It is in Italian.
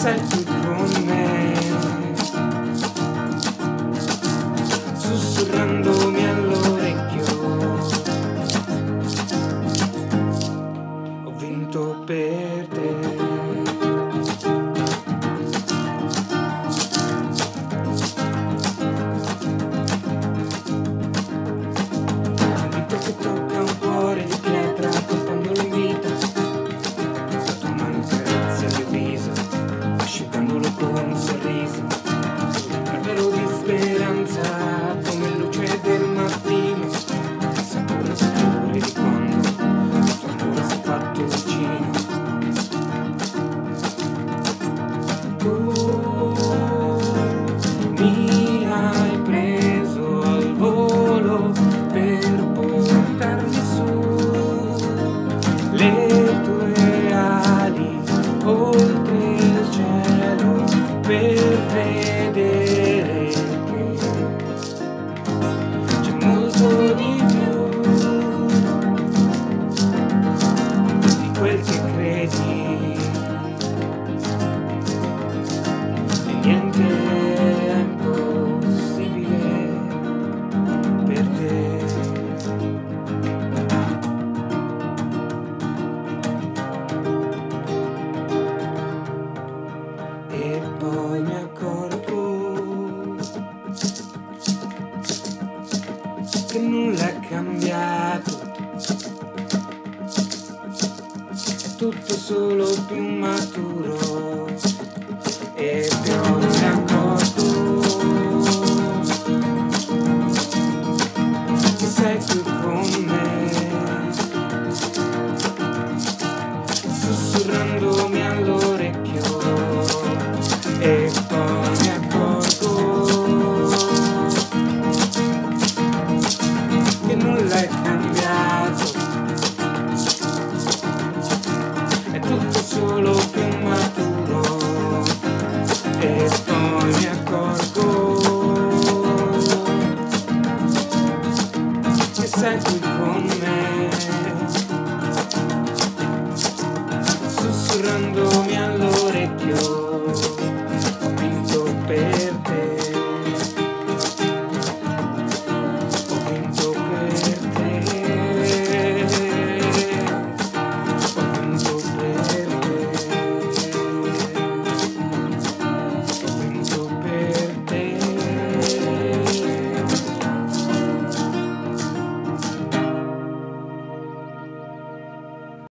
such a cruel Susurrando che nulla è cambiato. Tutto solo più maturo. E più estoy